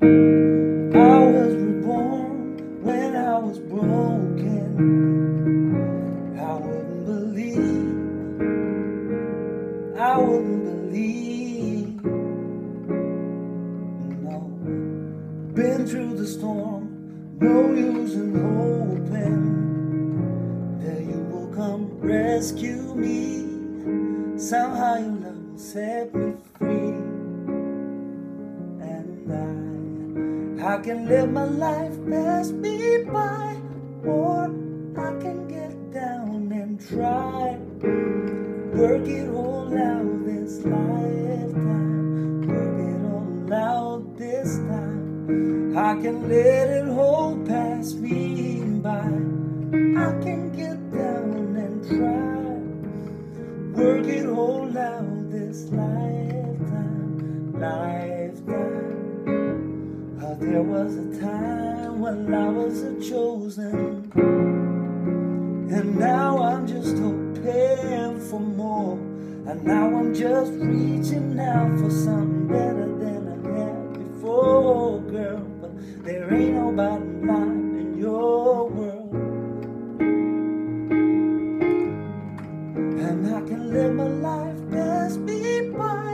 I was reborn when I was broken. I wouldn't believe, I wouldn't believe. No, been through the storm, no use in hoping that you will come rescue me. Somehow your love will set me free. And I, I can live my life pass me by, or I can get down and try. Work it all out this lifetime. Work it all out this time. I can let it all pass me by. I can get down and try. Work it all out this lifetime. Lifetime. There was a time when I was a chosen. And now I'm just hoping for more. And now I'm just reaching out for something better than I had before, girl. But there ain't no bottom line in your world. And I can live my life pass me by,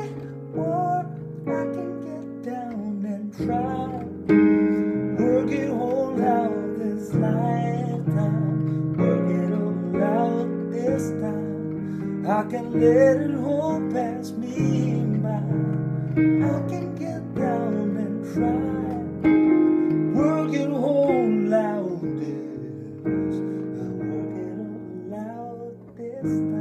I can let it all pass me by. I can get down and try. Work it home loud this. I work it home loud this time.